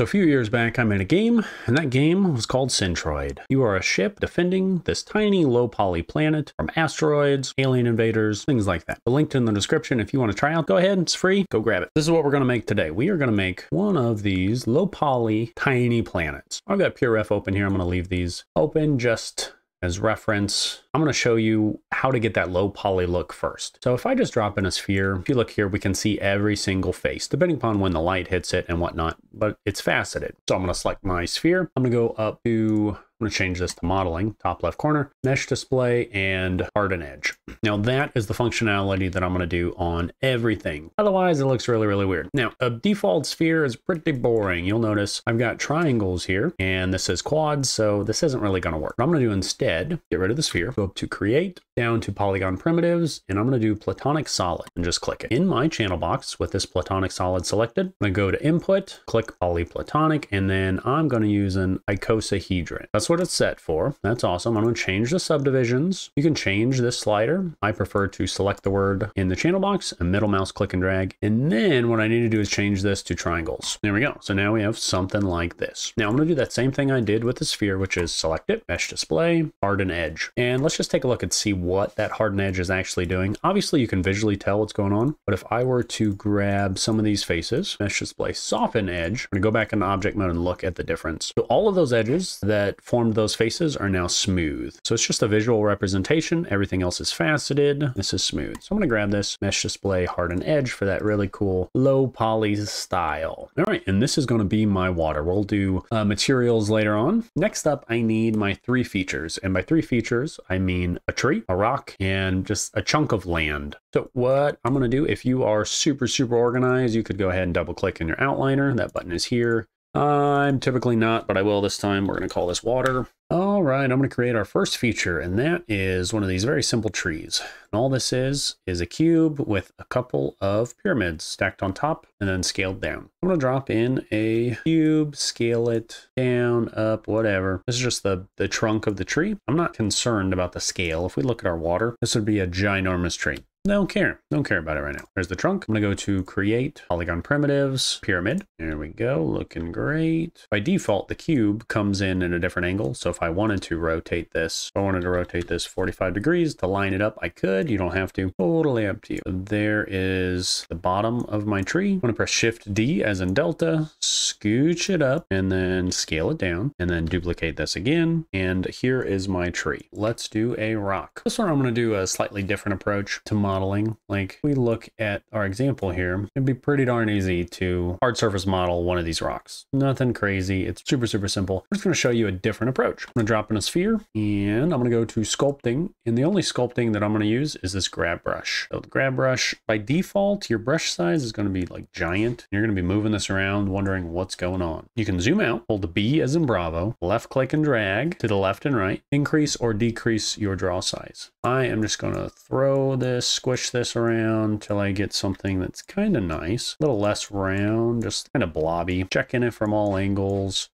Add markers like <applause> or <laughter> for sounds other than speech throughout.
So a few years back, I made a game, and that game was called Centroid. You are a ship defending this tiny low poly planet from asteroids, alien invaders, things like that. The linked in the description if you want to try out, go ahead, it's free, go grab it. This is what we're going to make today. We are going to make one of these low poly tiny planets. I've got PureRef open here. I'm going to leave these open just as reference, I'm going to show you how to get that low poly look first. So if I just drop in a sphere, if you look here, we can see every single face, depending upon when the light hits it and whatnot, but it's faceted. So I'm going to select my sphere. I'm going to go up to I'm going to change this to modeling, top left corner, mesh display, and harden edge. Now that is the functionality that I'm going to do on everything. Otherwise, it looks really, really weird. Now, a default sphere is pretty boring. You'll notice I've got triangles here, and this is quads, so this isn't really going to work. What I'm going to do instead, get rid of the sphere, go up to create, down to polygon primitives, and I'm going to do platonic solid, and just click it. In my channel box with this platonic solid selected, I'm going to go to input, click polyplatonic, and then I'm going to use an icosahedron. That's what it's set for. That's awesome. I'm going to change the subdivisions. You can change this slider. I prefer to select the word in the channel box and middle mouse click and drag. And then what I need to do is change this to triangles. There we go. So now we have something like this. Now I'm going to do that same thing I did with the sphere, which is select it, mesh display, harden edge. And let's just take a look and see what that harden edge is actually doing. Obviously you can visually tell what's going on, but if I were to grab some of these faces, mesh display, soften edge, I'm going to go back into object mode and look at the difference. So all of those edges that formed those faces are now smooth. So it's just a visual representation. Everything else is faceted. This is smooth. So I'm going to grab this mesh display harden edge for that really cool low poly style. All right, and this is going to be my water. We'll do uh, materials later on. Next up, I need my three features. And by three features, I mean a tree, a rock, and just a chunk of land. So what I'm going to do, if you are super, super organized, you could go ahead and double click in your outliner. That button is here. I'm typically not, but I will this time. We're going to call this water. All right, I'm going to create our first feature, and that is one of these very simple trees. And all this is, is a cube with a couple of pyramids stacked on top and then scaled down. I'm going to drop in a cube, scale it down, up, whatever. This is just the, the trunk of the tree. I'm not concerned about the scale. If we look at our water, this would be a ginormous tree. Don't care. Don't care about it right now. There's the trunk. I'm going to go to create polygon primitives pyramid. There we go. Looking great. By default, the cube comes in at a different angle. So if I wanted to rotate this, I wanted to rotate this 45 degrees to line it up, I could. You don't have to. Totally up to you. There is the bottom of my tree. I'm going to press shift D as in Delta, scooch it up and then scale it down and then duplicate this again. And here is my tree. Let's do a rock. This one I'm going to do a slightly different approach to my modeling, like we look at our example here, it'd be pretty darn easy to hard surface model one of these rocks. Nothing crazy. It's super, super simple. I'm just going to show you a different approach. I'm going to drop in a sphere and I'm going to go to sculpting. And the only sculpting that I'm going to use is this grab brush. So the grab brush, by default, your brush size is going to be like giant. You're going to be moving this around, wondering what's going on. You can zoom out, hold the B as in Bravo, left click and drag to the left and right, increase or decrease your draw size. I am just going to throw this squish this around till I get something that's kind of nice. A little less round, just kind of blobby. Checking it from all angles.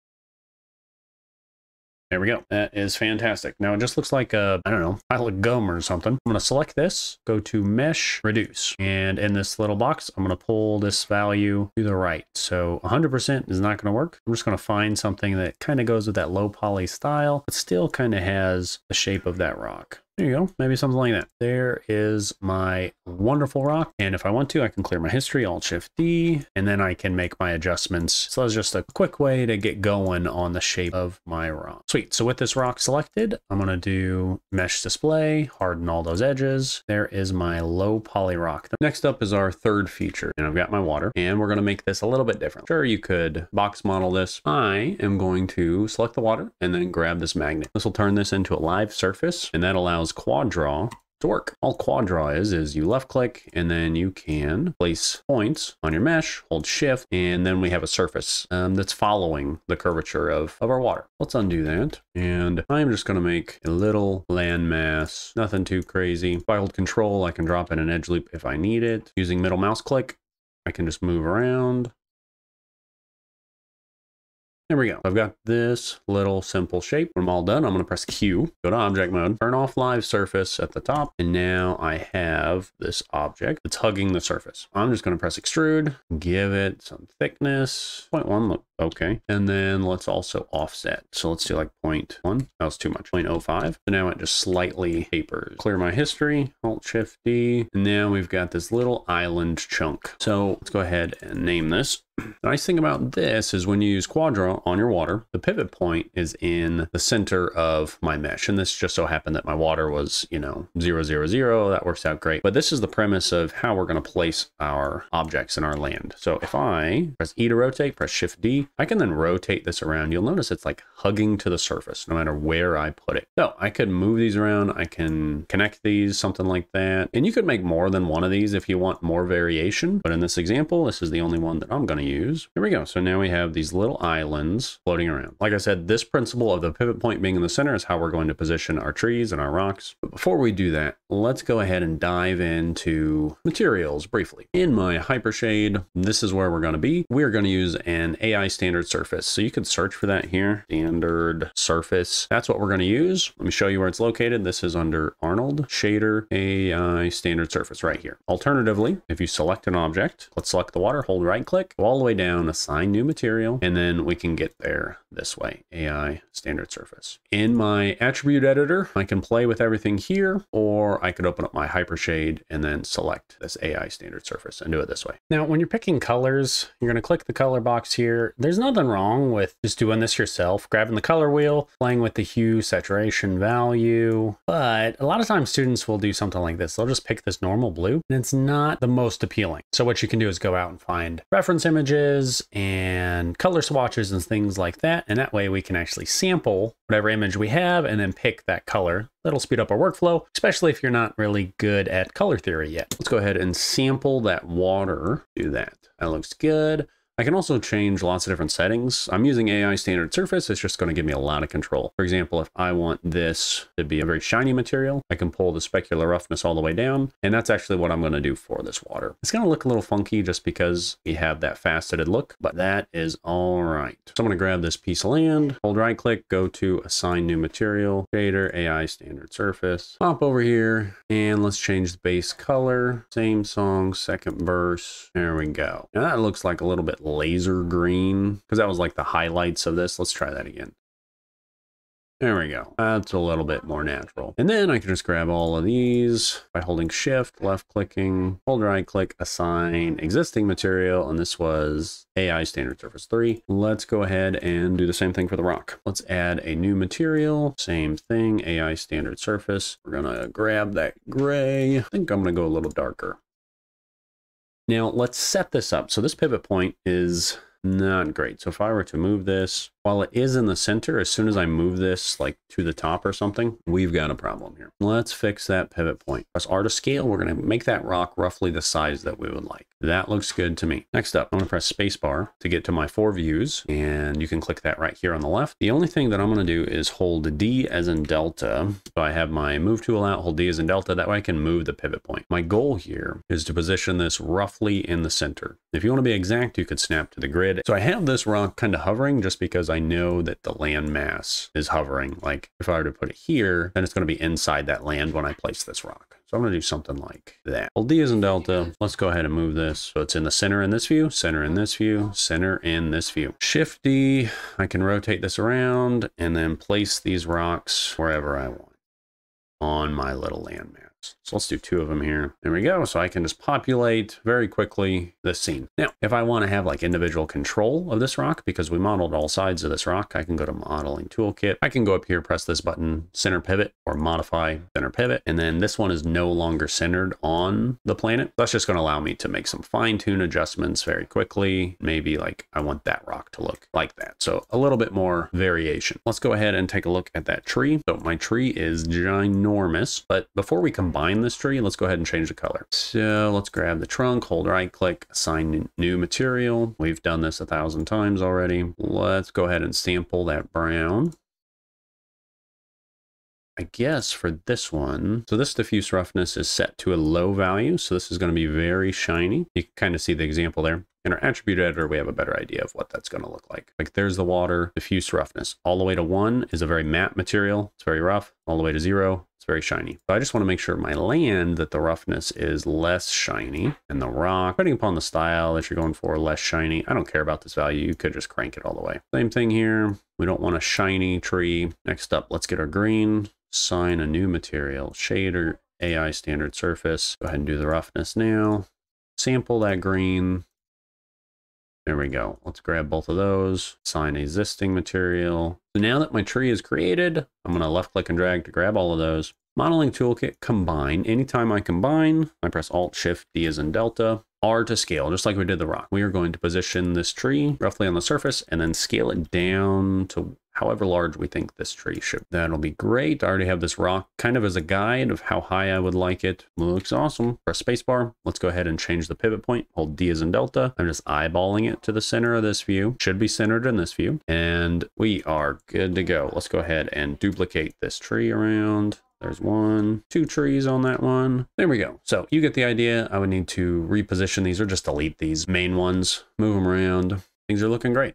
There we go. That is fantastic. Now it just looks like a, I don't know, pile of gum or something. I'm going to select this, go to mesh, reduce. And in this little box, I'm going to pull this value to the right. So 100% is not going to work. I'm just going to find something that kind of goes with that low poly style, but still kind of has the shape of that rock. There you go. Maybe something like that. There is my wonderful rock. And if I want to, I can clear my history, Alt Shift D, and then I can make my adjustments. So that's just a quick way to get going on the shape of my rock. Sweet. So with this rock selected, I'm going to do mesh display, harden all those edges. There is my low poly rock. Next up is our third feature. And I've got my water and we're going to make this a little bit different. Sure, you could box model this. I am going to select the water and then grab this magnet. This will turn this into a live surface and that allows allows quad draw to work. All quad draw is, is you left click and then you can place points on your mesh, hold shift, and then we have a surface um, that's following the curvature of, of our water. Let's undo that. And I'm just gonna make a little landmass, nothing too crazy. If I hold control, I can drop in an edge loop if I need it. Using middle mouse click, I can just move around. There we go. I've got this little simple shape. When I'm all done, I'm going to press Q, go to object mode, turn off live surface at the top. And now I have this object that's hugging the surface. I'm just going to press extrude, give it some thickness. 0.1 look Okay. And then let's also offset. So let's do like 0.1. That was too much. 0.05. So now it just slightly tapers. Clear my history. Alt Shift D. And now we've got this little island chunk. So let's go ahead and name this <clears throat> the nice thing about this is when you use quad draw on your water, the pivot point is in the center of my mesh. And this just so happened that my water was, you know, zero, zero, zero. That works out great. But this is the premise of how we're going to place our objects in our land. So if I press E to rotate, press Shift D, I can then rotate this around. You'll notice it's like hugging to the surface no matter where I put it. So I could move these around. I can connect these, something like that. And you could make more than one of these if you want more variation. But in this example, this is the only one that I'm going to use. Here we go. So now we have these little islands floating around. Like I said, this principle of the pivot point being in the center is how we're going to position our trees and our rocks. But before we do that, let's go ahead and dive into materials briefly. In my Hypershade, this is where we're going to be. We're going to use an AI standard surface. So you can search for that here. Standard surface. That's what we're going to use. Let me show you where it's located. This is under Arnold Shader AI standard surface right here. Alternatively, if you select an object, let's select the water, hold right click, go all the way down, assign new material, and then we can get there this way, AI standard surface. In my attribute editor, I can play with everything here, or I could open up my Hypershade and then select this AI standard surface and do it this way. Now, when you're picking colors, you're going to click the color box here. There's nothing wrong with just doing this yourself, grabbing the color wheel, playing with the hue, saturation value. But a lot of times students will do something like this. They'll just pick this normal blue and it's not the most appealing. So what you can do is go out and find reference images and color swatches and things like that. And that way we can actually sample whatever image we have and then pick that color. That'll speed up our workflow, especially if you're not really good at color theory yet. Let's go ahead and sample that water. Do that. That looks good. I can also change lots of different settings. I'm using AI standard surface. It's just going to give me a lot of control. For example, if I want this to be a very shiny material, I can pull the specular roughness all the way down. And that's actually what I'm going to do for this water. It's going to look a little funky just because we have that faceted look, but that is all right. So I'm going to grab this piece of land, hold right click, go to assign new material, shader, AI standard surface, pop over here, and let's change the base color. Same song, second verse. There we go. Now that looks like a little bit laser green because that was like the highlights of this. Let's try that again. There we go. That's a little bit more natural. And then I can just grab all of these by holding shift, left clicking, hold right click, assign existing material. And this was AI standard surface three. Let's go ahead and do the same thing for the rock. Let's add a new material. Same thing, AI standard surface. We're gonna grab that gray. I think I'm gonna go a little darker. Now let's set this up. So this pivot point is not great. So if I were to move this, while it is in the center, as soon as I move this like to the top or something, we've got a problem here. Let's fix that pivot point. Press R to scale. We're going to make that rock roughly the size that we would like. That looks good to me. Next up, I'm going to press spacebar to get to my four views, and you can click that right here on the left. The only thing that I'm going to do is hold D as in delta. So I have my move tool out, hold D as in delta. That way I can move the pivot point. My goal here is to position this roughly in the center. If you want to be exact, you could snap to the grid. So I have this rock kind of hovering just because I I know that the land mass is hovering. Like if I were to put it here, then it's going to be inside that land when I place this rock. So I'm going to do something like that. Hold D is in delta. Let's go ahead and move this. So it's in the center in this view, center in this view, center in this view. Shift D, I can rotate this around and then place these rocks wherever I want on my little land mass. So let's do two of them here. There we go. So I can just populate very quickly this scene. Now, if I want to have like individual control of this rock, because we modeled all sides of this rock, I can go to modeling toolkit. I can go up here, press this button, center pivot or modify center pivot. And then this one is no longer centered on the planet. That's just going to allow me to make some fine tune adjustments very quickly. Maybe like I want that rock to look like that. So a little bit more variation. Let's go ahead and take a look at that tree. So my tree is ginormous, but before we combine combine this tree, let's go ahead and change the color. So let's grab the trunk, hold right click, assign new material. We've done this a thousand times already. Let's go ahead and sample that brown. I guess for this one, so this diffuse roughness is set to a low value. So this is going to be very shiny. You can kind of see the example there. In our attribute editor, we have a better idea of what that's going to look like. Like there's the water, diffuse roughness. All the way to one is a very matte material. It's very rough. All the way to zero, it's very shiny. So I just want to make sure my land that the roughness is less shiny and the rock, depending upon the style that you're going for, less shiny. I don't care about this value. You could just crank it all the way. Same thing here. We don't want a shiny tree. Next up, let's get our green, sign a new material, shader, AI standard surface. Go ahead and do the roughness now. Sample that green. There we go. Let's grab both of those, assign existing material. So now that my tree is created, I'm going to left click and drag to grab all of those. Modeling toolkit combine. Anytime I combine, I press Alt Shift D as in Delta. R to scale, just like we did the rock. We are going to position this tree roughly on the surface and then scale it down to however large we think this tree should. That'll be great. I already have this rock kind of as a guide of how high I would like it. Looks awesome. Press spacebar. Let's go ahead and change the pivot point. Hold D as in Delta. I'm just eyeballing it to the center of this view. Should be centered in this view. And we are good to go. Let's go ahead and duplicate this tree around. There's one, two trees on that one. There we go. So you get the idea. I would need to reposition these or just delete these main ones, move them around. Things are looking great.